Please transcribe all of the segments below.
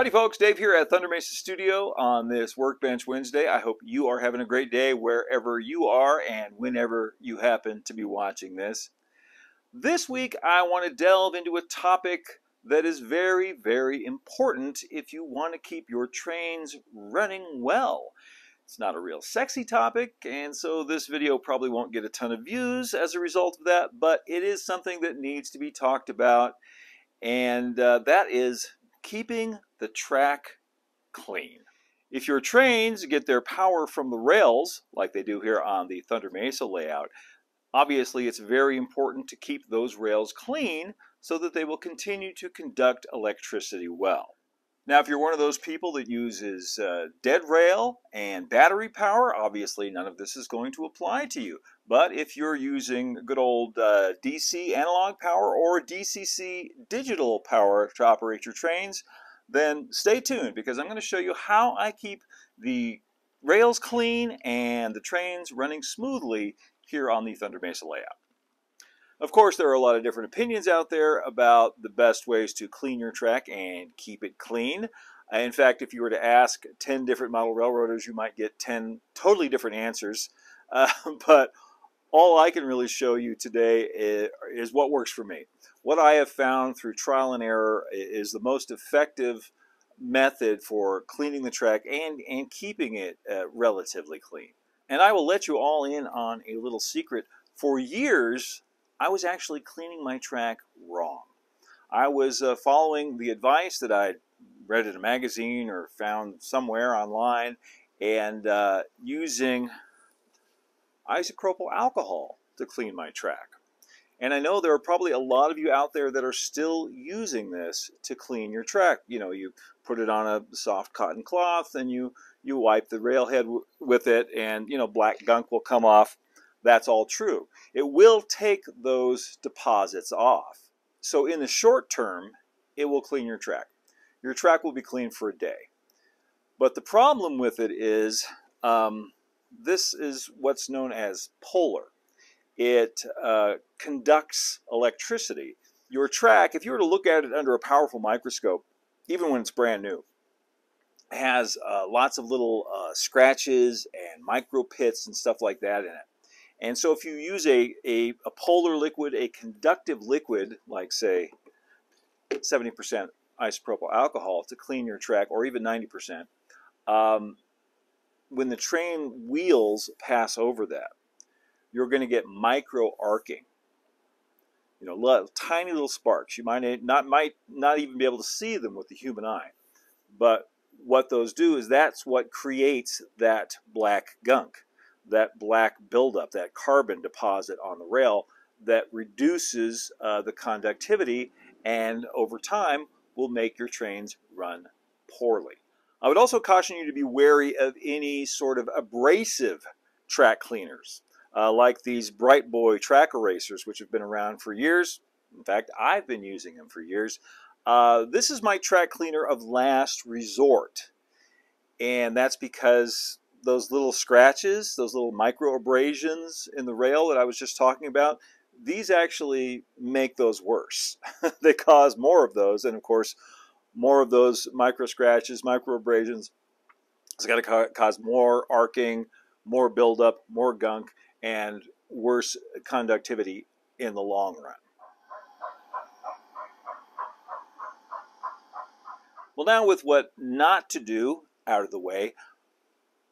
Howdy, folks. Dave here at Thunder Mesa Studio on this Workbench Wednesday. I hope you are having a great day wherever you are and whenever you happen to be watching this. This week, I want to delve into a topic that is very, very important if you want to keep your trains running well. It's not a real sexy topic, and so this video probably won't get a ton of views as a result of that, but it is something that needs to be talked about, and uh, that is keeping the track clean. If your trains get their power from the rails, like they do here on the Thunder Mesa layout, obviously it's very important to keep those rails clean so that they will continue to conduct electricity well. Now, if you're one of those people that uses uh, dead rail and battery power, obviously none of this is going to apply to you. But if you're using good old uh, DC analog power or DCC digital power to operate your trains, then stay tuned because I'm going to show you how I keep the rails clean and the trains running smoothly here on the Thunder Mesa layout. Of course, there are a lot of different opinions out there about the best ways to clean your track and keep it clean. In fact, if you were to ask 10 different model railroaders, you might get 10 totally different answers. Uh, but all I can really show you today is, is, what works for me. What I have found through trial and error is the most effective method for cleaning the track and, and keeping it uh, relatively clean. And I will let you all in on a little secret. For years, I was actually cleaning my track wrong. I was uh, following the advice that I read in a magazine or found somewhere online and uh, using isopropyl alcohol to clean my track. And I know there are probably a lot of you out there that are still using this to clean your track. You know, you put it on a soft cotton cloth and you, you wipe the railhead with it and, you know, black gunk will come off that's all true. It will take those deposits off. So in the short term, it will clean your track. Your track will be clean for a day. But the problem with it is um, this is what's known as polar. It uh, conducts electricity. Your track, if you were to look at it under a powerful microscope, even when it's brand new, has uh, lots of little uh, scratches and micro pits and stuff like that in it. And so if you use a, a, a polar liquid, a conductive liquid, like say 70% isopropyl alcohol to clean your track, or even 90%, um, when the train wheels pass over that, you're going to get micro arcing. You know, little, tiny little sparks. You might not might not even be able to see them with the human eye, but what those do is that's what creates that black gunk that black buildup, that carbon deposit on the rail that reduces uh, the conductivity and over time will make your trains run poorly. I would also caution you to be wary of any sort of abrasive track cleaners, uh, like these Bright Boy track erasers, which have been around for years. In fact, I've been using them for years. Uh, this is my track cleaner of last resort. And that's because those little scratches, those little micro abrasions in the rail that I was just talking about, these actually make those worse. they cause more of those, and of course, more of those micro scratches, micro abrasions. It's got to cause more arcing, more buildup, more gunk, and worse conductivity in the long run. Well, now with what not to do out of the way,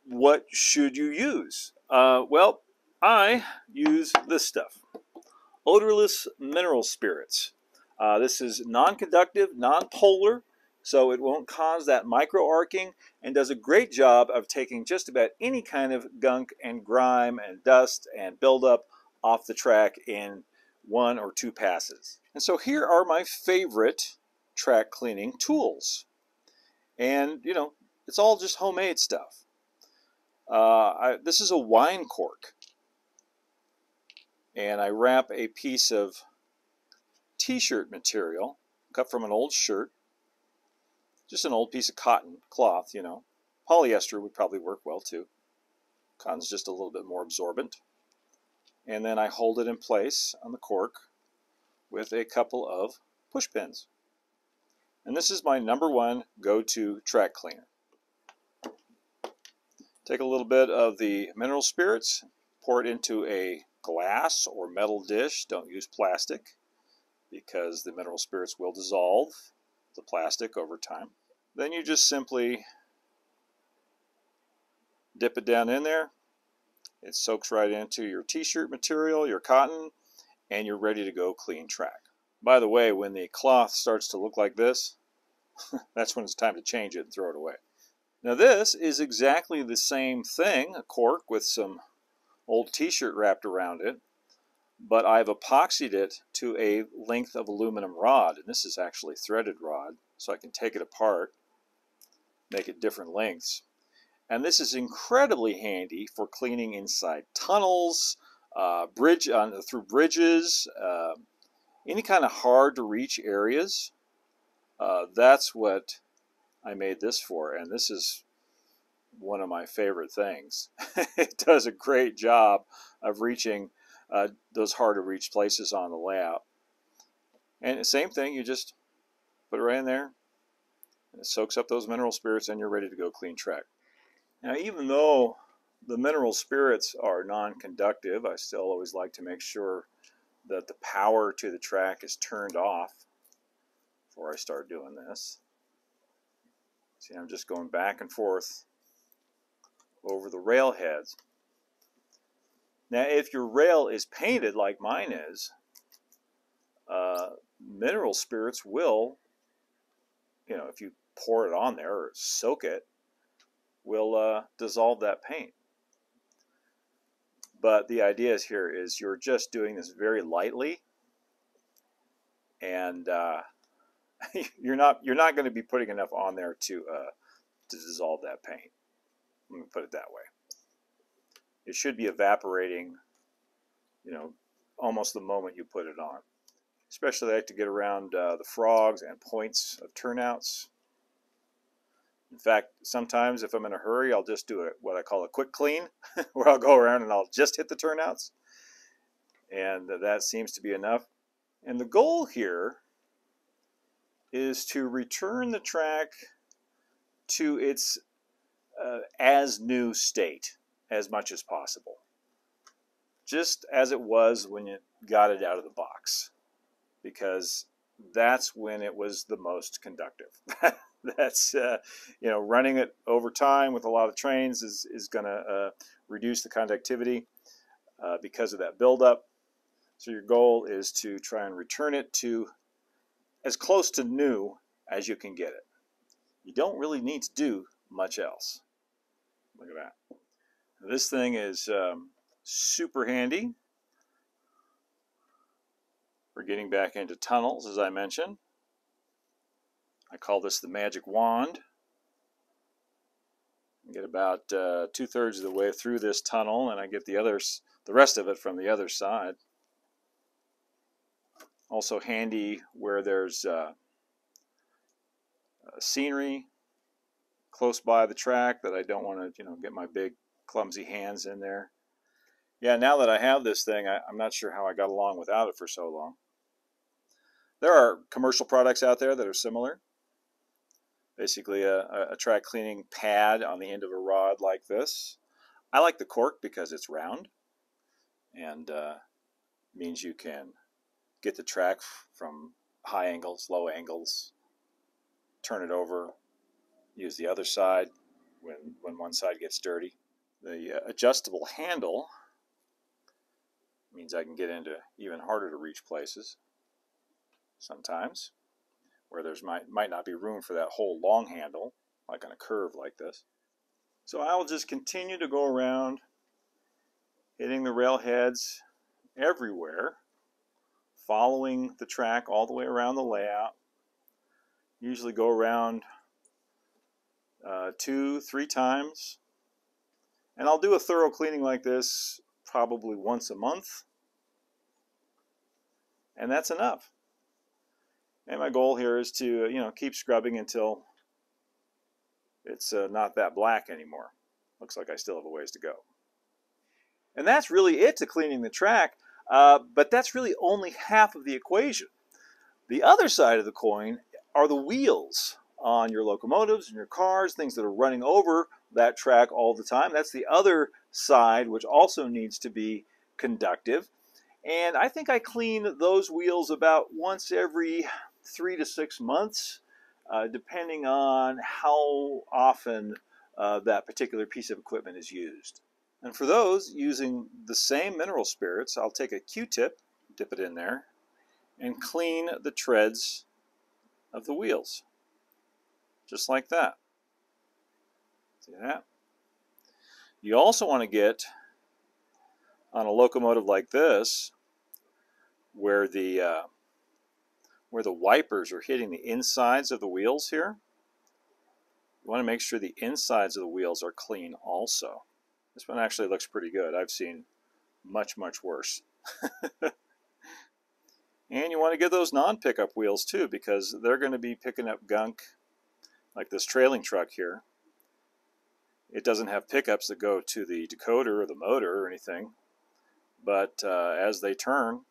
what should you use? Uh, well, I use this stuff odorless mineral spirits. Uh, this is non conductive, non polar, so it won't cause that micro arcing and does a great job of taking just about any kind of gunk and grime and dust and buildup off the track in one or two passes. And so here are my favorite track cleaning tools. And, you know, it's all just homemade stuff. Uh, I, this is a wine cork. And I wrap a piece of t-shirt material cut from an old shirt. Just an old piece of cotton cloth, you know. Polyester would probably work well too. Cotton's just a little bit more absorbent. And then I hold it in place on the cork with a couple of push pins. And this is my number one go-to track cleaner. Take a little bit of the mineral spirits, pour it into a glass or metal dish. Don't use plastic because the mineral spirits will dissolve the plastic over time. Then you just simply dip it down in there. It soaks right into your t-shirt material, your cotton, and you're ready to go clean track. By the way, when the cloth starts to look like this, that's when it's time to change it and throw it away. Now this is exactly the same thing, a cork with some old t-shirt wrapped around it, but I've epoxied it to a length of aluminum rod, and this is actually threaded rod, so I can take it apart, make it different lengths. And this is incredibly handy for cleaning inside tunnels, uh, bridge uh, through bridges, uh, any kind of hard to reach areas. Uh, that's what I made this for, and this is one of my favorite things. it does a great job of reaching uh, those hard to reach places on the layout. And the same thing, you just put it right in there, it soaks up those mineral spirits, and you're ready to go clean track. Now, even though the mineral spirits are non-conductive, I still always like to make sure that the power to the track is turned off before I start doing this. See, I'm just going back and forth over the rail heads. Now, if your rail is painted like mine is, uh, mineral spirits will, you know, if you pour it on there or soak it, will uh, dissolve that paint. But the idea is here is you're just doing this very lightly, and uh, you're not you're not going to be putting enough on there to uh, to dissolve that paint. Let me put it that way. It should be evaporating, you know, almost the moment you put it on. Especially I like to get around uh, the frogs and points of turnouts. In fact, sometimes if I'm in a hurry, I'll just do it what I call a quick clean, where I'll go around and I'll just hit the turnouts. And that seems to be enough. And the goal here is to return the track to its uh, as new state as much as possible. Just as it was when you got it out of the box, because that's when it was the most conductive. that's uh, you know running it over time with a lot of trains is is going to uh, reduce the conductivity uh, because of that buildup. So your goal is to try and return it to as close to new as you can get it. You don't really need to do much else. Look at that. This thing is um, super handy for getting back into tunnels, as I mentioned. I call this the magic wand. I get about uh, two-thirds of the way through this tunnel, and I get the others, the rest of it from the other side. Also handy where there's uh, uh, scenery close by the track that I don't want to, you know, get my big clumsy hands in there. Yeah, now that I have this thing, I, I'm not sure how I got along without it for so long. There are commercial products out there that are similar. Basically, a, a track cleaning pad on the end of a rod like this. I like the cork because it's round and uh, means you can get the track from high angles, low angles, turn it over, use the other side when, when one side gets dirty. The uh, adjustable handle means I can get into even harder to reach places sometimes where there's might, might not be room for that whole long handle like on a curve like this. So I will just continue to go around hitting the rail heads everywhere following the track all the way around the layout. Usually go around uh, two, three times. And I'll do a thorough cleaning like this probably once a month. And that's enough. And my goal here is to, you know, keep scrubbing until it's uh, not that black anymore. Looks like I still have a ways to go. And that's really it to cleaning the track. Uh, but that's really only half of the equation. The other side of the coin are the wheels on your locomotives and your cars, things that are running over that track all the time. That's the other side, which also needs to be conductive. And I think I clean those wheels about once every three to six months, uh, depending on how often uh, that particular piece of equipment is used. And for those using the same mineral spirits, I'll take a Q-tip, dip it in there, and clean the treads of the wheels. Just like that. See that? You also want to get on a locomotive like this, where the uh, where the wipers are hitting the insides of the wheels here, you want to make sure the insides of the wheels are clean also. This one actually looks pretty good. I've seen much, much worse. and you want to get those non-pickup wheels too because they're going to be picking up gunk like this trailing truck here. It doesn't have pickups that go to the decoder or the motor or anything. But uh, as they turn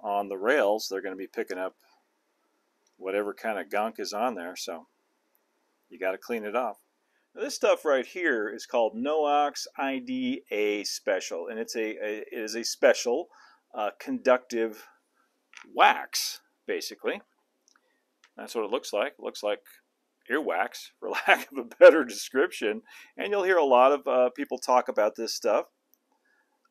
on the rails, they're going to be picking up whatever kind of gunk is on there. So you got to clean it off. This stuff right here is called No-Ox ID A-Special, and it's a, a it is a special uh, conductive wax, basically. That's what it looks like. It looks like earwax, for lack of a better description. And you'll hear a lot of uh, people talk about this stuff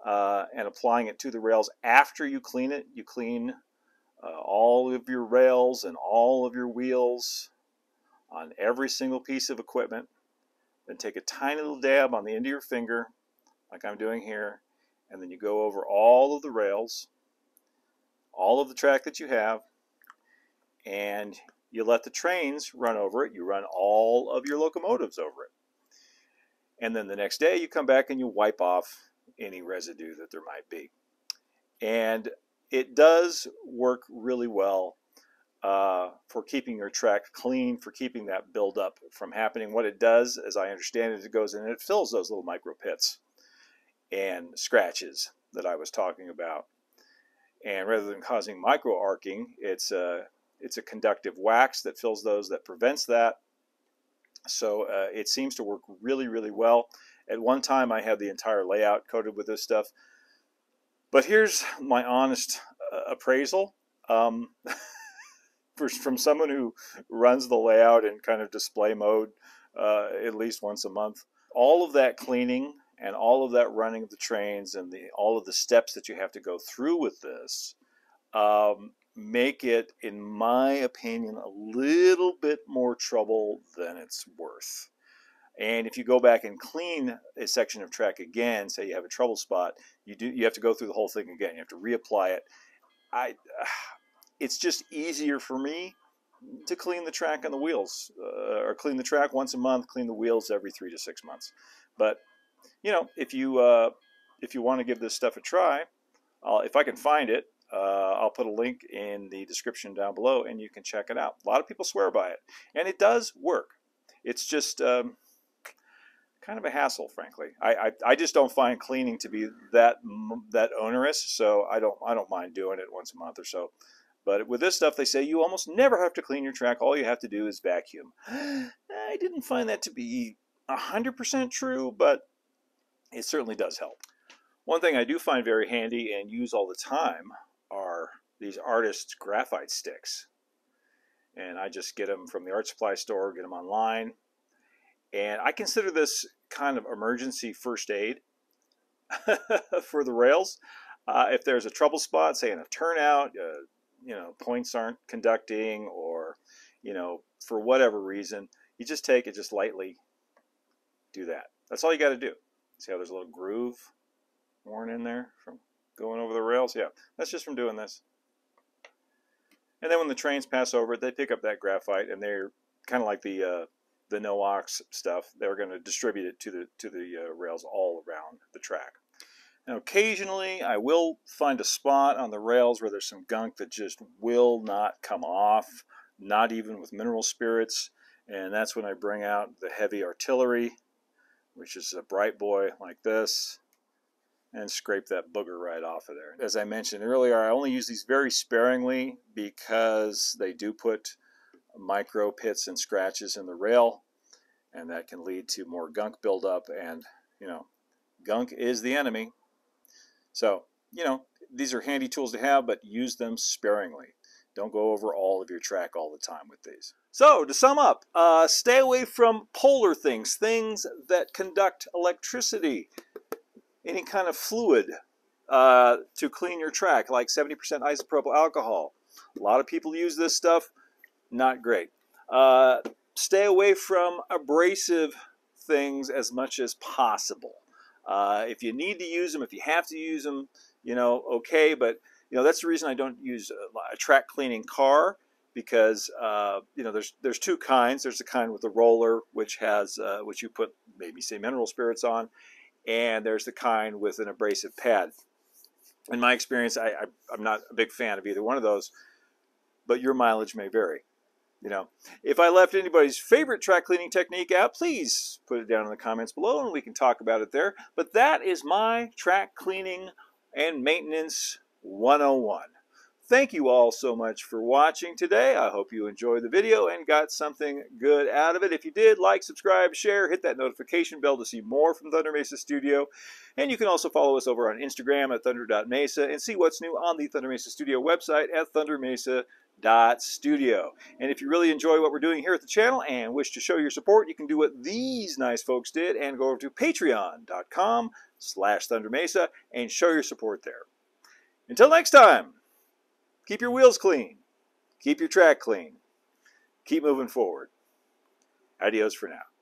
uh, and applying it to the rails after you clean it. You clean uh, all of your rails and all of your wheels on every single piece of equipment. Then take a tiny little dab on the end of your finger, like I'm doing here, and then you go over all of the rails, all of the track that you have, and you let the trains run over it. You run all of your locomotives over it. And then the next day you come back and you wipe off any residue that there might be. And it does work really well uh, for keeping your track clean, for keeping that buildup from happening. What it does, as I understand it, it goes in and it fills those little micro pits and scratches that I was talking about. And rather than causing micro arcing, it's a, it's a conductive wax that fills those that prevents that. So uh, it seems to work really, really well. At one time, I had the entire layout coated with this stuff. But here's my honest uh, appraisal. Um, for, from someone who runs the layout in kind of display mode uh, at least once a month. All of that cleaning and all of that running of the trains and the all of the steps that you have to go through with this um, make it, in my opinion, a little bit more trouble than it's worth. And if you go back and clean a section of track again, say you have a trouble spot, you do you have to go through the whole thing again. You have to reapply it. I it's just easier for me to clean the track and the wheels, uh, or clean the track once a month, clean the wheels every three to six months. But you know, if you uh, if you want to give this stuff a try, I'll, if I can find it, uh, I'll put a link in the description down below, and you can check it out. A lot of people swear by it, and it does work. It's just um, kind of a hassle, frankly. I, I, I just don't find cleaning to be that that onerous, so I don't I don't mind doing it once a month or so. But with this stuff, they say you almost never have to clean your track. All you have to do is vacuum. I didn't find that to be 100% true, but it certainly does help. One thing I do find very handy and use all the time are these artist graphite sticks. And I just get them from the art supply store, get them online. And I consider this kind of emergency first aid for the rails. Uh, if there's a trouble spot, say in a turnout, uh, you know points aren't conducting or you know for whatever reason you just take it just lightly do that. That's all you got to do. See how there's a little groove worn in there from going over the rails? Yeah that's just from doing this. And then when the trains pass over they pick up that graphite and they're kind of like the uh, the No-Ox stuff. They're going to distribute it to the to the uh, rails all around the track now, occasionally I will find a spot on the rails where there's some gunk that just will not come off, not even with mineral spirits. And that's when I bring out the heavy artillery, which is a bright boy like this, and scrape that booger right off of there. As I mentioned earlier, I only use these very sparingly because they do put micro pits and scratches in the rail, and that can lead to more gunk buildup. And you know, gunk is the enemy. So you know, these are handy tools to have, but use them sparingly. Don't go over all of your track all the time with these. So, to sum up, uh, stay away from polar things, things that conduct electricity, any kind of fluid uh, to clean your track, like 70% isopropyl alcohol. A lot of people use this stuff, not great. Uh, stay away from abrasive things as much as possible. Uh, if you need to use them, if you have to use them, you know, okay, but you know that's the reason I don't use a, a track cleaning car because uh, you know there's there's two kinds. There's the kind with the roller, which has uh, which you put maybe say mineral spirits on, and there's the kind with an abrasive pad. In my experience, I, I I'm not a big fan of either one of those, but your mileage may vary. You know, if I left anybody's favorite track cleaning technique out, please put it down in the comments below and we can talk about it there. But that is my track cleaning and Maintenance 101. Thank you all so much for watching today. I hope you enjoyed the video and got something good out of it. If you did, like, subscribe, share, hit that notification bell to see more from Thunder Mesa Studio. And you can also follow us over on Instagram at thunder.mesa and see what's new on the Thunder Mesa Studio website at thundermesa.studio. And if you really enjoy what we're doing here at the channel and wish to show your support, you can do what these nice folks did and go over to patreon.com slash Thunder Mesa and show your support there. Until next time, keep your wheels clean, keep your track clean, keep moving forward. Adios for now.